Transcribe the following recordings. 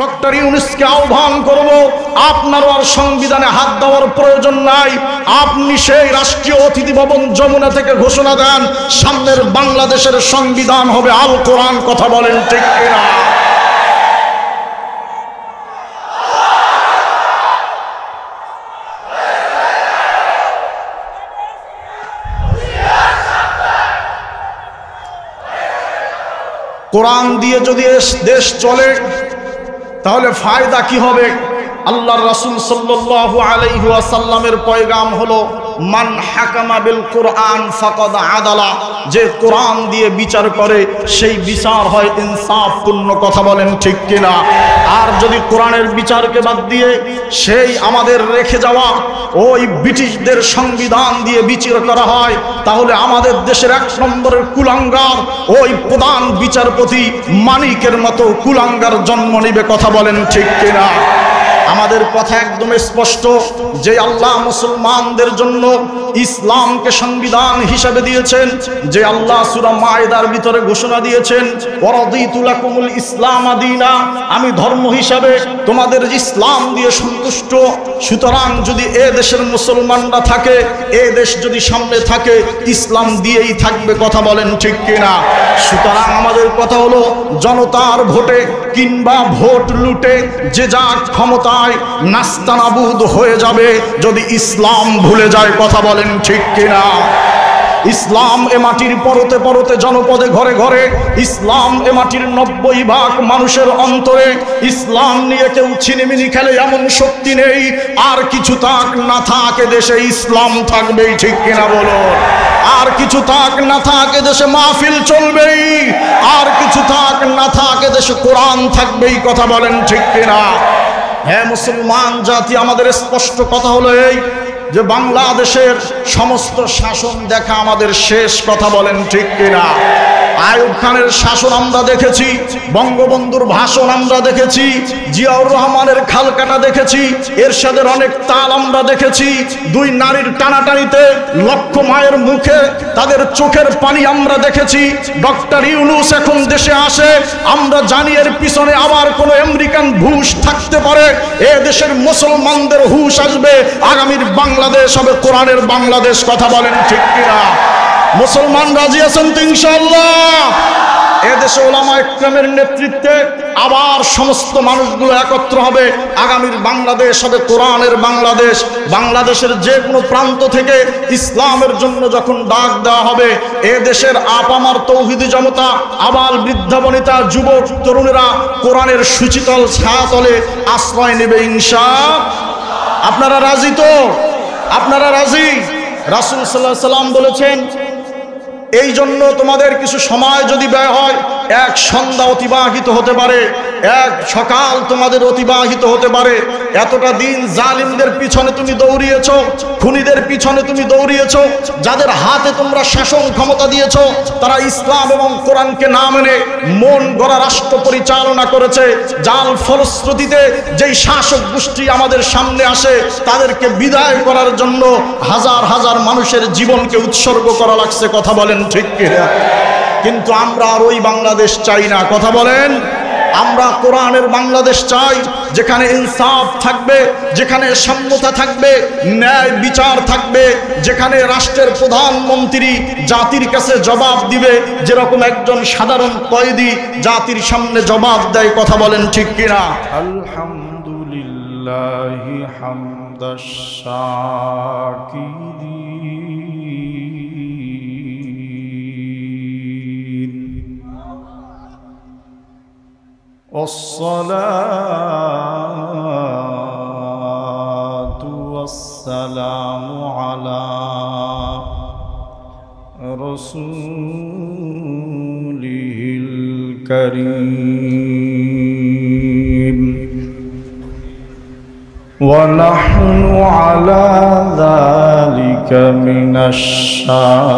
Doctor ইউনুসকে আহ্বান করব আপনার আর সংবিধানে হাত দেওয়ার প্রয়োজন নাই। আপনি সেই রাষ্ট্রীয় অতিথি ভবন যমুনা থেকে ঘোষণা দেন, সামনের বাংলাদেশের সংবিধান হবে আল কোরআন, কথা বলেন ঠিক কিনা? কোরআন দিয়ে যদি দেশ চলে তাহলে ফায়দা কি হবে? আল্লাহর রাসূল সাল্লাল্লাহু আলাইহি ওয়াসাল্লামের পয়গাম হলো, মান হাকামা বিল কোরআন ফাকাদ আদালা। যে কোরআন দিয়ে বিচার করে, সেই বিচার হয় ইনসাফপূর্ণ কথা বলেন ঠিক কিনা? আর যদি কোরআনের বিচারকে বাদ দিয়ে সেই আমাদের রেখে যাওয়া, ওই ব্রিটিশদের সংবিধান দিয়ে বিচার করা হয়, তাহলে আমাদের দেশের এক নম্বরের কুলাঙ্গার, ওই প্রধান বিচারপতি মানিকের মতো কুলাঙ্গার জন্ম নিবে কথা বলেন ঠিক কিনা? আমাদের কথা একদম স্পষ্ট যে আল্লাহ মুসলমানদের জন্য ইসলামকে সংবিধান হিসাবে দিয়েছেন, যে আল্লাহ সূরা মায়দার ভিতরে ঘোষণা দিয়েছেন, ওয়ারাদিতু লাকুমুল ইসলাম আদিনা আমি ধর্ম হিসাবে তোমাদের ইসলাম দিয়ে সন্তুষ্ট। সুতরাং যদি এ দেশের মুসলমানরা থাকে, এ দেশ যদি সামনে থাকে, ইসলাম দিয়েই থাকবে, কথা বলেন ঠিক কিনা? সুতরাং আমাদের কথা হলো, জনতার ভোটে কিংবা ভোট লুটে, যে যা ক্ষমতায় নাস্তানাবুদ হয়ে যাবে, যদি ইসলাম ভুলে যায়, কথা বলেন ঠিক কিনা? ইসলাম এ মাটির পরতে পরতে জনপদে ঘরে ঘরে, ইসলাম এ মাটির নব্বই ভাগ মানুষের অন্তরে, ইসলাম নিয়ে কেউ ছিনিমিনি খেলে এমন শক্তি নেই, আর কিছু তাক না থাকে দেশে ইসলাম থাকবেই, ঠিক কিনা বলো আর কিছু থাক না থাকে দেশে মাহফিল চলবেই, আর কিছু থাক না থাকে দেশে কোরআন থাকবে, এই কথা বলেন ঠিক কিনা? হ্যাঁ মুসলমান জাতি, আমাদের স্পষ্ট কথা হলো এই যে বাংলাদেশের সমস্ত শাসন দেখা আমাদের শেষ কথা বলেন ঠিক কিনা? আয়ুব খানের শাসন আমরা দেখেছি, বঙ্গবন্ধুর ভাষণ আমরা দেখেছি, জিয়াউর রহমানের খালকাটা দেখেছি, এরশাদের অনেক তাল আমরা দেখেছি, দুই নারীর টানাটানিতে লক্ষ মায়ের মুখে তাদের চোখের পানি আমরা দেখেছি, ডক্টর ইউনুস এখন দেশে আসে, আমরা জানি এর পিছনে আবার কোনো আমেরিকান ঘুষ থাকতে পারে, এ দেশের মুসলমানদের হুশ আসবে, আগামীর বাংলাদেশ হবে কোরআনের বাংলাদেশ, কথা বলেন ঠিক কিনা? মুসলমান রাজি আছেন তো ইনশাল্লাহ এদেশে ওলামা ইকরামের নেতৃত্বে আবার সমস্ত মানুষগুলো একত্র হবে। আগামীর বাংলাদেশ হবে কোরআনের বাংলাদেশ। বাংলাদেশের যে কোনো প্রান্ত থেকে ইসলামের জন্য যখন ডাক দেওয়া হবে এ দেশের আপামার তৌহিদি জনতা, আবাল বৃদ্ধা বনিতা, যুবক তরুণেরা কোরআনের সুচিতল ছায়াতলে আশ্রয় নেবে ইনশা আপনারা রাজি তো? আপনারা রাজি? রাসুল সাল্লাহ সাল্লাম বলেছেন এই জন্য তোমাদের কিছু সময় যদি ব্যয় হয়, এক সন্ধ্যা অতিবাহিত হতে পারে, এক সকাল তোমাদের অতিবাহিত হতে পারে এতটা দিন জালিমদের পিছনে তুমি দৌড়িয়েছ, খুনিদের পিছনে তুমি দৌড়িয়েছ, যাদের হাতে তোমরা শাসন ক্ষমতা দিয়েছ, তারা ইসলাম এবং কোরআনকে না মেনে মন গড়া রাষ্ট্র পরিচালনা করেছে, যার ফলশ্রুতিতে যেই শাসক গোষ্ঠী আমাদের সামনে আসে, তাদেরকে বিদায় করার জন্য হাজার হাজার মানুষের জীবনকে উৎসর্গ করা লাগছে, কথা বলেন ঠিক কিনা? কিন্তু আমরা আর ওই বাংলাদেশ চাই না, কথা বলেন। আমরা কোরআনের বাংলাদেশ চাই, যেখানে ইনসাফ থাকবে, যেখানে সাম্যতা থাকবে, ন্যায় বিচার থাকবে, যেখানে রাষ্ট্রের প্রধানমন্ত্রী জাতির কাছে জবাব দিবে, যেরকম একজন সাধারণ কয়েদি জাতির সামনে জবাব দেয়, কথা বলেন ঠিক কিনা? আলহামদুলিল্লাহ والصلاة والسلام على رسوله الكريم. ونحن على ذلك من الشاهدين.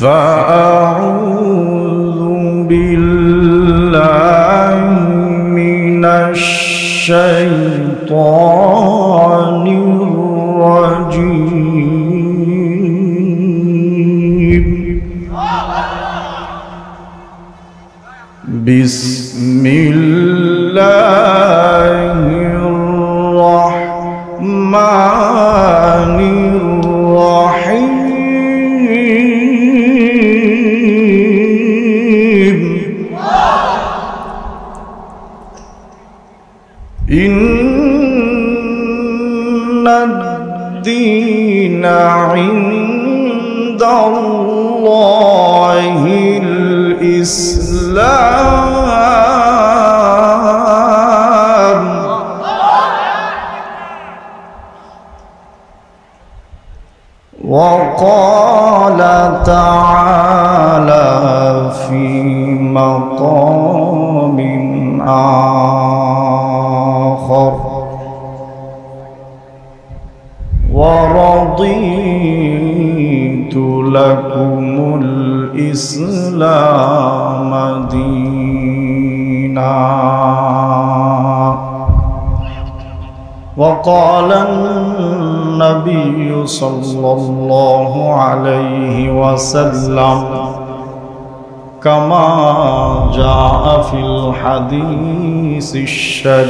فأعوذ بالله من الشيطان الرجيم. بسم في مقام آخر. ورضيت لكم الإسلام دينا. وقال النبي صلى الله عليه وسلم كما جاء في الحديث الشريف.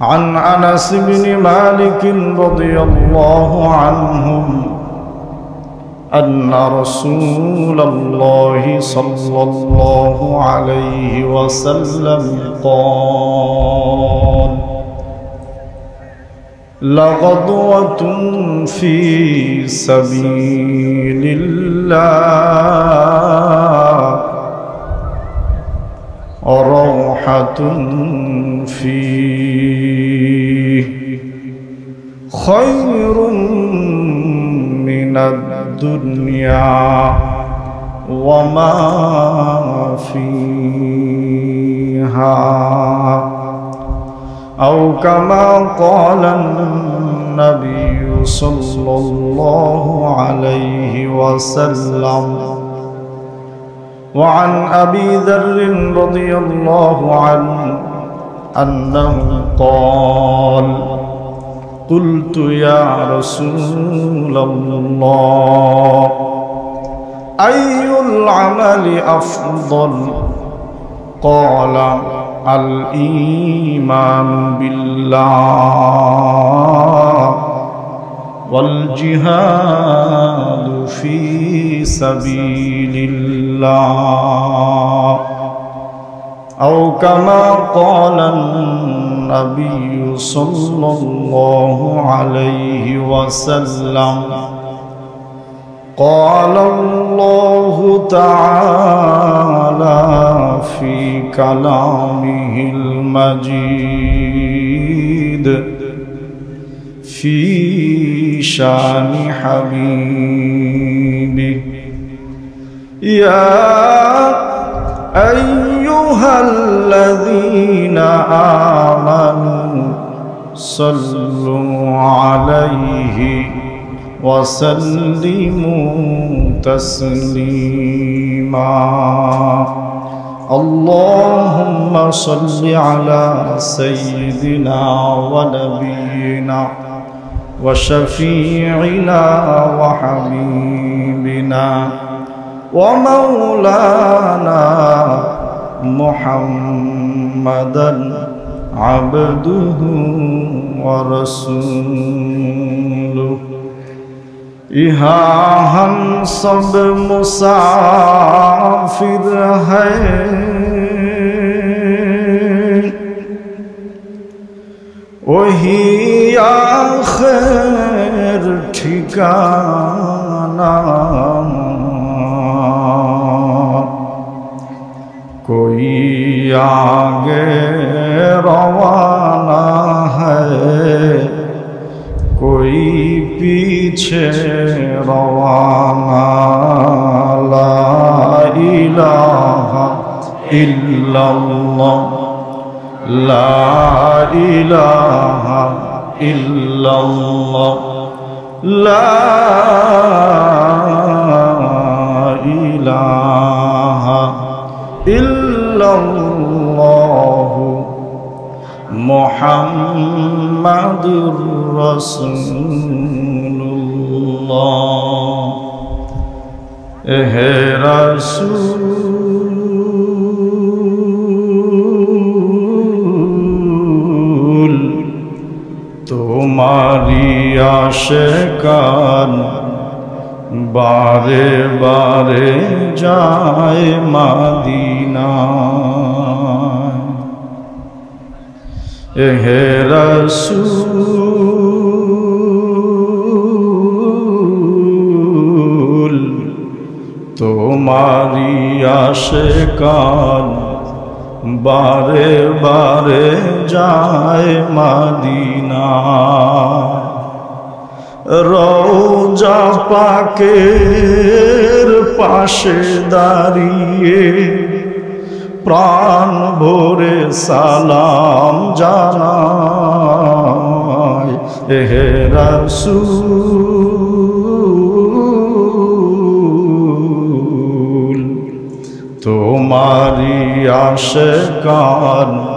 عن أنس بن مالك رضي الله عنهم أن رسول الله صلى الله عليه وسلم قال لغضوه في سبيل الله روحة فيه. خير من الدنيا وما فيها. أو كما قال النبي صلى الله عليه وسلم. وعن أبي ذر رضي الله عنه أنه قال قلت يا رسول الله أي العمل أفضل؟ قال الإيمان بالله والجهاد في سبيل الله. أو كما قال النبي صلى الله عليه وسلم قال الله تعالى في كلامه المجيد في شان حبيبه. يا أيها الذين آمنوا صلوا عليه وسلموا تسليما. اللهم صل على سيدنا ونبينا وشفيعنا وحبيبنا ومولانا محمدا عبده ورسوله. یہاں ہم سب مسافر ہیں وہی آخر ٹھکانہ کوئی آگے روانہ ہے कोई पीछे रवाना ला इलाहा इल्लल्लाह ला इलाहा इल्लल्लाह ला इलाहा इल्लल्लाह মুহাম্মাদুর রাসূলুল্লাহ। হে রাসূল তোমারি আশেকান বারে বারে যায় মাদিনা। হে রসুল তোমারি আশেকান বারে বারে যায় মাদিনা। রৌজা পাকের পাশে দাঁড়িয়ে প্রাণ ভরে সালাম জানায় হে রসুল তোমারি আশে কান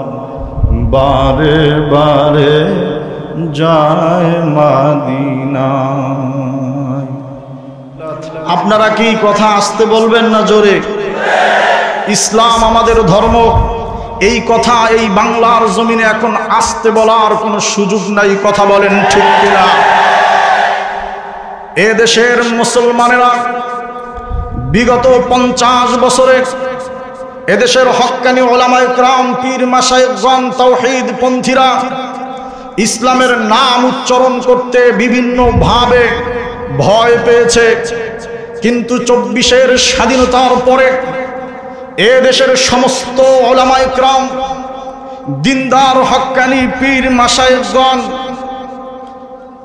বারে বারে যায় মাদিনা আপনারা কি কথা আসতে বলবেন না জোরে? ইসলাম আমাদের ধর্ম। এই কথা এই বাংলার জমিনে এখন আসতে বলার কোনো সুযোগ নাই, কথা বলেন ঠিক কিনা? এ দেশের মুসলমানেরা বিগত পঞ্চাশ বছরে এদেশের হক্কানি ওলামায় ক্রাম, পীর মাসায়গণ তৌহিদ পন্থীরা ইসলামের নাম উচ্চারণ করতে বিভিন্নভাবে ভয় পেয়েছে। কিন্তু চব্বিশের স্বাধীনতার পরে এ দেশের সমস্ত ওলামায় ক্রাম, দিনদার হক্কানি পীর মাসায়গণ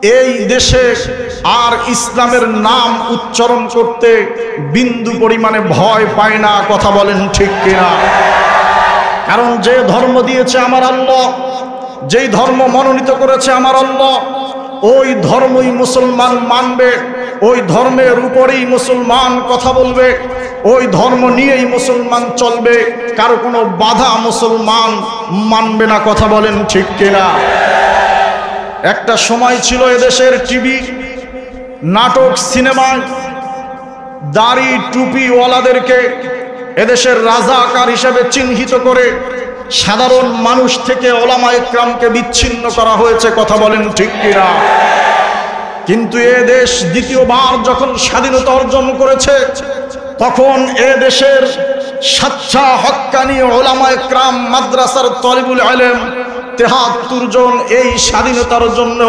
এই দেশে আর ইসলামের নাম উচ্চারণ করতে বিন্দু পরিমাণে ভয় পায় না, কথা বলেন ঠিক কিনা? কারণ যে ধর্ম দিয়েছে আমার আল্লাহ, যেই ধর্ম মনোনীত করেছে আমার আল্লাহ ওই ধর্মই মুসলমান মানবে, ওই ধর্মের উপরেই মুসলমান কথা বলবে, ওই ধর্ম নিয়েই মুসলমান চলবে, কারও কোনো বাধা মুসলমান মানবে না, কথা বলেন ঠিক কিনা? একটা সময় ছিল এদেশের টিভি, নাটক সিনেমায় দাড়ি টুপিওয়ালাদেরকে এদেশের রাজাকার হিসেবে চিহ্নিত করে সাধারণ মানুষ থেকে ওলামা ইকরামকে বিচ্ছিন্ন করা হয়েছে, কথা বলেন ঠিক কিনা? কিন্তু এ দেশ দ্বিতীয়বার যখন স্বাধীনতা অর্জন করেছে, তখন এ দেশের সাচ্চা হক্কানি ওলামা ইকরাম মাদ্রাসার তলিবুল আলেম তেহাত্তর জন এই স্বাধীনতার জন্য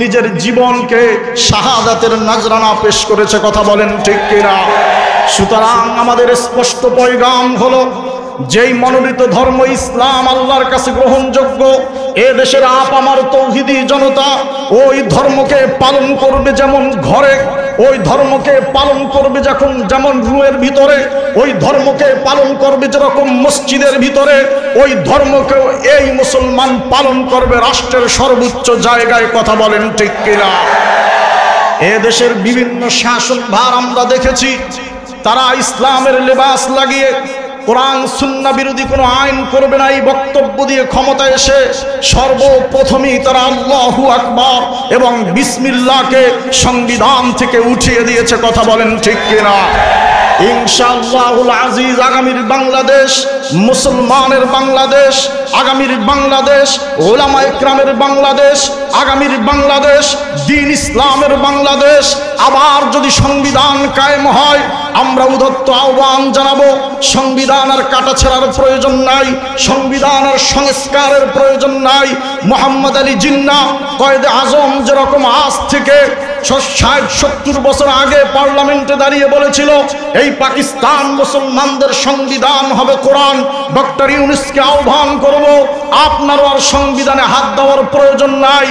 নিজের জীবনকে শাহাদাতের নাজরানা পেশ করেছে, কথা বলেন ঠিক কিনা? সুতরাং আমাদের স্পষ্ট পয়গাম হলো যেই মনোনীত ধর্ম ইসলাম আল্লাহর কাছে গ্রহণযোগ্য, এ দেশের আপ আমার তৌহিদি জনতা ওই ধর্মকে পালন করবে যেমন ঘরে, ওই ধর্মকে পালন করবে যখন যেমন রুমের ভিতরে, ওই ধর্মকে পালন করবে যেরকম মসজিদের ভিতরে, ওই ধর্মকেও এই মুসলমান পালন করবে রাষ্ট্রের সর্বোচ্চ জায়গায়, কথা বলেন ঠিক কিনা? এ দেশের বিভিন্ন শাসন ভার আমরা দেখেছি, তারা ইসলামের লেবাস লাগিয়ে কোরআন সুন্না বিরোধী কোনো আইন করবে না, এই বক্তব্য দিয়ে ক্ষমতা এসে সর্বপ্রথমেই তারা আল্লাহু আকবার এবং বিসমিল্লাকে সংবিধান থেকে উঠিয়ে দিয়েছে। কথা বলেন ঠিক কিনা? ইনশাআল্লাহুল আজিজ, আগামীর বাংলাদেশ মুসলমানের বাংলাদেশ, আগামীর বাংলাদেশ, ওলামা ইকরামের বাংলাদেশ, আগামীর বাংলাদেশ, দিন ইসলামের বাংলাদেশ। আবার যদি সংবিধান কায়েম হয়, আমরা উদত্ত আহ্বান জানাব, সংবিধান আর কাটা কাটাছেড়ার প্রয়োজন নাই, সংবিধান আর সংস্কারের প্রয়োজন নাই। মোহাম্মদ আলী জিন্না, কয়েদে আজম যেরকম আজ থেকে ষাট, সত্তর বছর আগে পার্লামেন্টে দাঁড়িয়ে বলেছিল, এই পাকিস্তান মুসলমানদের সংবিধান হবে কোরআন। ডক্টর ইউনুসকে আহ্বান করব, আপনারও আর সংবিধানে হাত দেওয়ার প্রয়োজন নাই।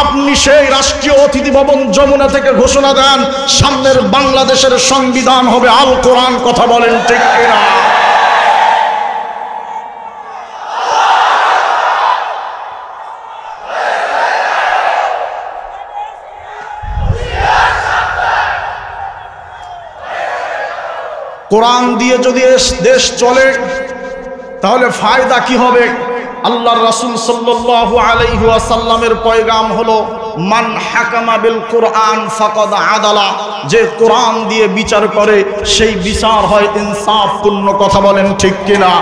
আপনি সেই রাষ্ট্রীয় অতিথি ভবন যমুনা থেকে ঘোষণা দেন, সামনের বাংলাদেশের সংবিধান হবে আল কোরআন, কথা বলেন ঠিক কিনা? কোরআন দিয়ে যদি দেশ চলে তাহলে ফায়দা কি হবে? আল্লাহর রাসুল সাল্লু আলাইহুয়া সাল্লামের পয়গাম হলো মান হাকামা বিল কোরআন ফাকাদ আদালা। যে কোরআন দিয়ে বিচার করে, সেই বিচার হয় ইনসাফপূর্ণ কথা বলেন ঠিক কিনা?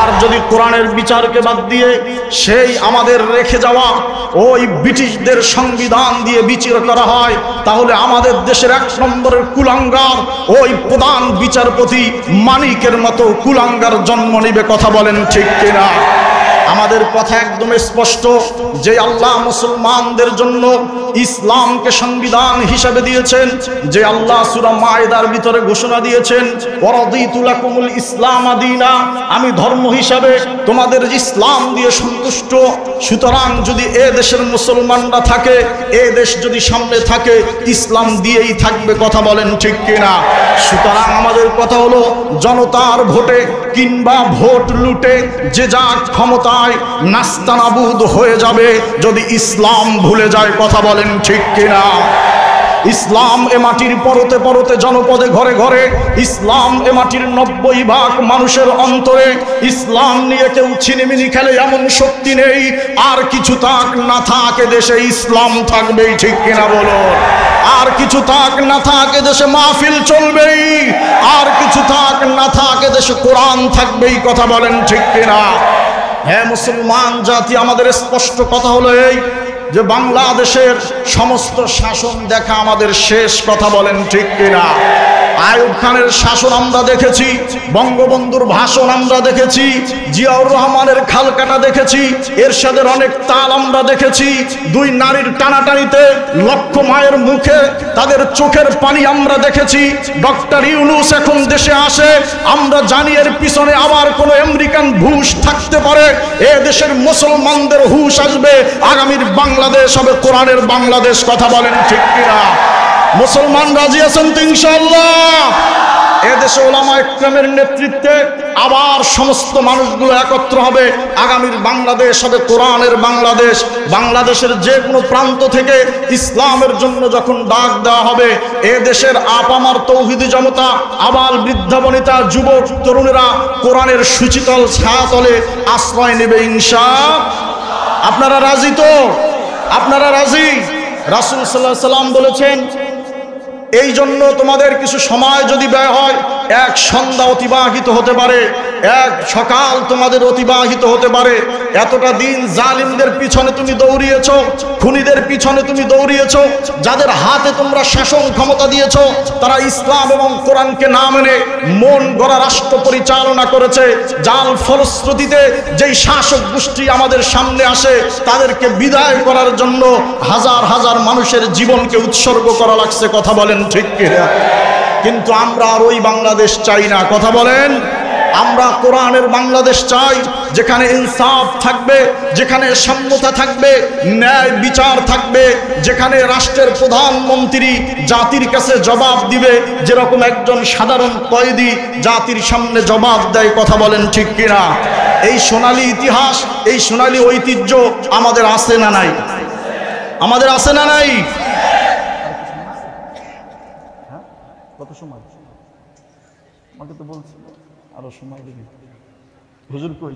আর যদি কোরআনের বিচারকে বাদ দিয়ে সেই আমাদের রেখে যাওয়া ওই ব্রিটিশদের সংবিধান দিয়ে বিচার করা হয়, তাহলে আমাদের দেশের এক নম্বরের কুলাঙ্গার, ওই প্রধান বিচারপতি মানিকের মতো কুলাঙ্গার জন্ম নিবে কথা বলেন ঠিক কিনা? আমাদের কথা একদম স্পষ্ট, যে আল্লাহ মুসলমানদের জন্য ইসলামকে সংবিধান হিসাবে দিয়েছেন, যে আল্লাহ সুরা মায়দার ভিতরে ঘোষণা দিয়েছেন ওয়ারাদিতুলাকুমুল ইসলাম আদিনা, আমি ধর্ম হিসাবে তোমাদের ইসলাম দিয়ে সন্তুষ্ট, সুতরাং যদি এ দেশের মুসলমানরা থাকে, এ দেশ যদি সামনে থাকে, ইসলাম দিয়েই থাকবে, কথা বলেন ঠিক কিনা? সুতরাং আমাদের কথা হলো, জনতার ভোটে কিংবা ভোট লুটে যে যা ক্ষমতায় নাস্তানাবুদ হয়ে যাবে যদি ইসলাম ভুলে যায়, কথা বলেন ঠিক কিনা? ইসলাম এ মাটির পরতে পরতে জনপদে ঘরে ঘরে, ইসলাম এ মাটির নব্বই ভাগ মানুষের অন্তরে, ইসলাম নিয়ে কেউ ছিনিমিনি খেলে এমন শক্তি নেই, আর কিছু তাক না থাকে দেশে ইসলাম থাকবেই, ঠিক কিনা বলো আর কিছু থাক না থাকে দেশে মাহফিল চলবেই, আর কিছু থাক না থাকে দেশে কোরআন থাকবেই, কথা বলেন ঠিক কিনা? হ্যাঁ মুসলমান জাতি, আমাদের স্পষ্ট কথা হলো এই যে বাংলাদেশের সমস্ত শাসন দেখা আমাদের শেষ কথা বলেন ঠিক কিনা? আয়ুব খানের শাসন আমরা দেখেছি, বঙ্গবন্ধুর ভাষণ আমরা দেখেছি, জিয়াউর রহমানের খালকাটা দেখেছি, এরশাদের অনেক তাল আমরা দেখেছি, দুই নারীর টানাটানিতে লক্ষ মায়ের মুখে তাদের চোখের পানি আমরা দেখেছি, ডক্টর ইউনুস এখন দেশে আসে, আমরা জানি এর পিছনে আবার কোনো আমেরিকান ঘুষ থাকতে পারে, এ দেশের মুসলমানদের হুশ আসবে, আগামীর বাংলাদেশ হবে কোরআনের বাংলাদেশ, কথা বলেন ঠিক কিনা? মুসলমান রাজি আছেন তো ইনশাল্লাহ এদেশে ওলামা ইকরামের নেতৃত্বে আবার সমস্ত মানুষগুলো একত্র হবে। আগামীর বাংলাদেশ হবে কোরআনের বাংলাদেশ। বাংলাদেশের যে কোনো প্রান্ত থেকে ইসলামের জন্য যখন ডাক দেওয়া হবে, এ দেশের আপামার তৌহিদি জনতা, আবাল বৃদ্ধা বনিতা, যুবক তরুণেরা কোরআনের সুচিতল ছায়াতলে আশ্রয় নেবে ইনশা। আপনারা রাজি তো? আপনারা রাজি? রাসুল সাল্লাহ সাল্লাম বলেছেন এই জন্য তোমাদের কিছু সময় যদি ব্যয় হয়, এক সন্ধ্যা অতিবাহিত হতে পারে, এক সকাল তোমাদের অতিবাহিত হতে পারে। এতটা দিন জালিমদের পিছনে তুমি দৌড়িয়েছ, খুনিদের পিছনে তুমি দৌড়িয়েছ, যাদের হাতে তোমরা শাসন ক্ষমতা দিয়েছ, তারা ইসলাম এবং কোরআনকে না মেনে মন গড়া রাষ্ট্র পরিচালনা করেছে। যার ফলশ্রুতিতে যেই শাসক গোষ্ঠী আমাদের সামনে আসে, তাদেরকে বিদায় করার জন্য হাজার হাজার মানুষের জীবনকে উৎসর্গ করা লাগছে, কথা বলেন ঠিক কিনা? কিন্তু আমরা আর ওই বাংলাদেশ চাই না। কথা বলেন। আমরা কোরআনের বাংলাদেশ চাই, যেখানে ইনসাফ থাকবে, যেখানে সাম্যতা থাকবে, ন্যায় বিচার থাকবে, যেখানে রাষ্ট্রের প্রধানমন্ত্রী জাতির কাছে জবাব দিবে, যেরকম একজন সাধারণ কয়েদি জাতির সামনে জবাব দেয়, কথা বলেন ঠিক কিনা? এই সোনালি ইতিহাস, এই সোনালি ঐতিহ্য আমাদের আছে না নাই? আমাদের আছে না নাই? কত সময়? আমাকে তো বলছিল আরও সময় দিবি। হুজুর কই?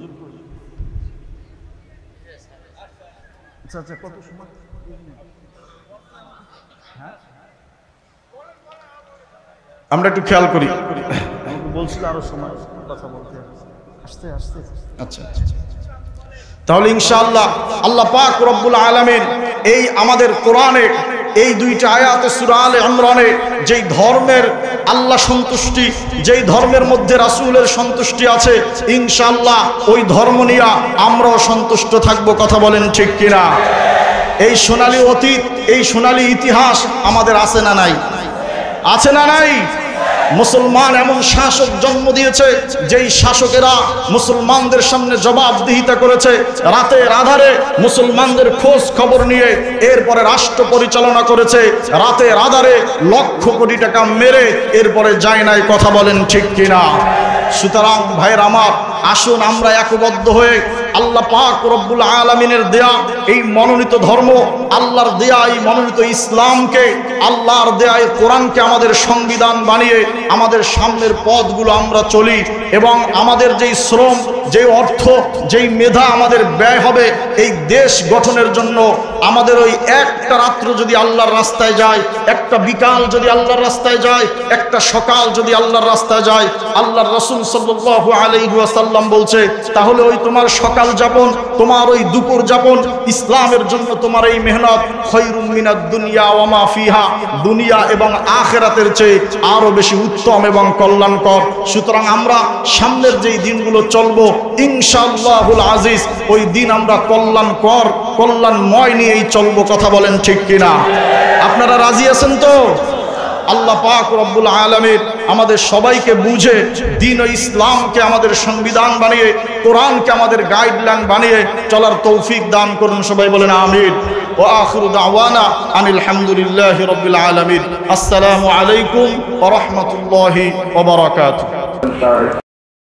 আচ্ছা আচ্ছা কত সময়? হ্যাঁ? আমরা একটু খেয়াল করি। বলছিল আরও সময় কথা বলতে। আসতে আসতে। আচ্ছা আচ্ছা তাহলে ইনশাআল্লাহ আল্লাহ পাক রব্বুল আলামিন এই আমাদের কোরআনে এই দুইটা আয়াতে সুরাল আলে ইমরানে, যেই ধর্মের আল্লাহ সন্তুষ্টি, যেই ধর্মের মধ্যে রাসুলের সন্তুষ্টি আছে ইনশাল্লাহ ওই ধর্ম নিয়ে আমরাও সন্তুষ্ট থাকব, কথা বলেন ঠিক কিনা? এই সোনালী অতীত, এই সোনালী ইতিহাস আমাদের আছে না নাই? আছে না নাই? মুসলমান এমন শাসক জন্ম দিয়েছে, যেই শাসকেরা মুসলমানদের সামনে জবাবদিহিতা করেছে। রাতের আধারে মুসলমানদের খোঁজ খবর নিয়ে এরপরে রাষ্ট্র পরিচালনা করেছে। রাতের আধারে লক্ষ কোটি টাকা মেরে এরপরে যায় নাই, কথা বলেন ঠিক কিনা? সুতরাং ভাইয়ের আমার, আসুন আমরা একবদ্ধ হয়ে আল্লাহ পাক রব্বুল আলমিনের দেয়া এই মনোনীত ধর্ম আল্লাহর দেয়াই মনোনীত ইসলামকে, আল্লাহর দেয়াই কোরআনকে আমাদের সংবিধান বানিয়ে আমাদের সামনের পথগুলো আমরা চলি এবং আমাদের যেই শ্রম যে অর্থ, যেই মেধা আমাদের ব্যয় হবে, এই দেশ গঠনের জন্য আমাদের ওই একটা রাত্র যদি আল্লাহর রাস্তায় যায়, একটা বিকাল যদি আল্লাহর রাস্তায় যায়, একটা সকাল যদি আল্লাহর রাস্তায় যায়, আল্লাহর রসুল সাল্লাহ আলাইসাল্লাম বলছে, তাহলে ওই তোমার সকাল যাপন, তোমার ওই দুপুর যাপন, ইসলামের জন্য তোমার এই মেহনত মিনাদ দুনিয়া এবং আখেরাতের চেয়ে আরও বেশি উত্তম এবং কল্যাণকর। সুতরাং আমরা সামনের যেই দিনগুলো চলবো, ইনশাআল্লাহুল আজিজ, ওই দিন আমরা কল্যাণকর, কল্যাণময় নিয়েই চলবো, কথা বলেন ঠিক কিনা? আপনারা রাজি আছেন তো? আল্লাহ পাক রব্বুল আলমীর আমাদের সবাইকে বুঝে, দিন ও ইসলামকে আমাদের সংবিধান বানিয়ে, কোরআনকে আমাদের গাইডলাইন বানিয়ে চলার তৌফিক দান করুন সবাই বলেন আমির ও আখরু দাওয়ানা আনিল হামদুলিল্লাহ রব্বুল আলমীর আসসালামু আলাইকুম রহমতুল্লাহ ওবরাকাত